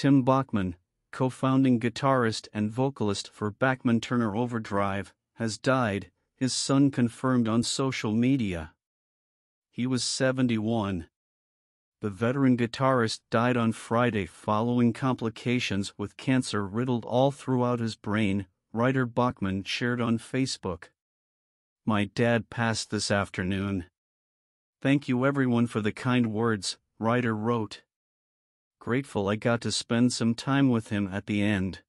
Tim Bachman, co-founding guitarist and vocalist for Bachman Turner Overdrive, has died, his son confirmed on social media. He was 71. The veteran guitarist died on Friday following complications with cancer riddled all throughout his brain, writer Bachman shared on Facebook. My dad passed this afternoon. Thank you everyone for the kind words, writer wrote. Grateful I got to spend some time with him at the end.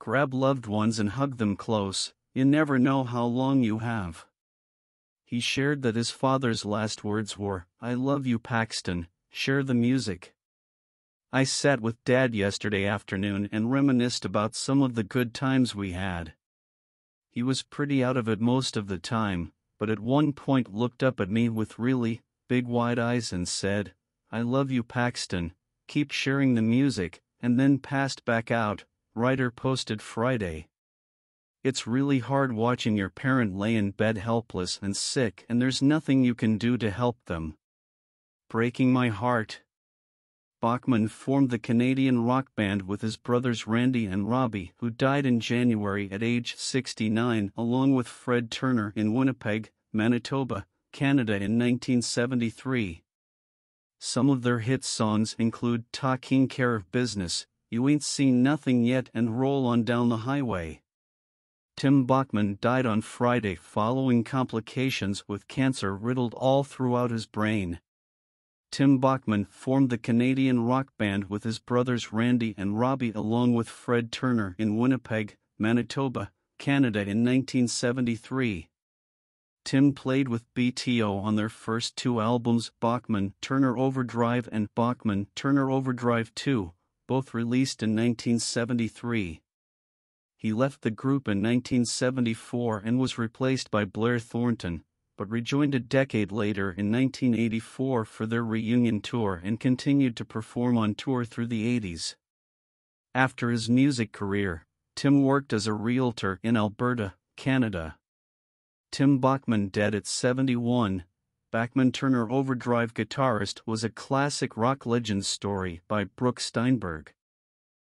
Grab loved ones and hug them close, you never know how long you have. He shared that his father's last words were, I love you Paxton, share the music. I sat with Dad yesterday afternoon and reminisced about some of the good times we had. He was pretty out of it most of the time, but at one point looked up at me with really big wide eyes and said, I love you Paxton, keep sharing the music, and then passed back out, writer posted Friday. It's really hard watching your parent lay in bed helpless and sick and there's nothing you can do to help them. Breaking my heart. Bachman formed the Canadian rock band with his brothers Randy and Robbie, who died in January at age 69, along with Fred Turner in Winnipeg, Manitoba, Canada in 1973. Some of their hit songs include Talking Care of Business, You Ain't Seen Nothing Yet, and Roll On Down the Highway. Tim Bachman died on Friday following complications with cancer riddled all throughout his brain. Tim Bachman formed the Canadian rock band with his brothers Randy and Robbie along with Fred Turner in Winnipeg, Manitoba, Canada in 1973. Tim played with BTO on their first two albums Bachman Turner Overdrive and Bachman Turner Overdrive 2, both released in 1973. He left the group in 1974 and was replaced by Blair Thornton, but rejoined a decade later in 1984 for their reunion tour and continued to perform on tour through the 80s. After his music career, Tim worked as a realtor in Alberta, Canada. Tim Bachman dead at 71. Bachman Turner Overdrive guitarist was a classic rock legend story by Brooke Steinberg.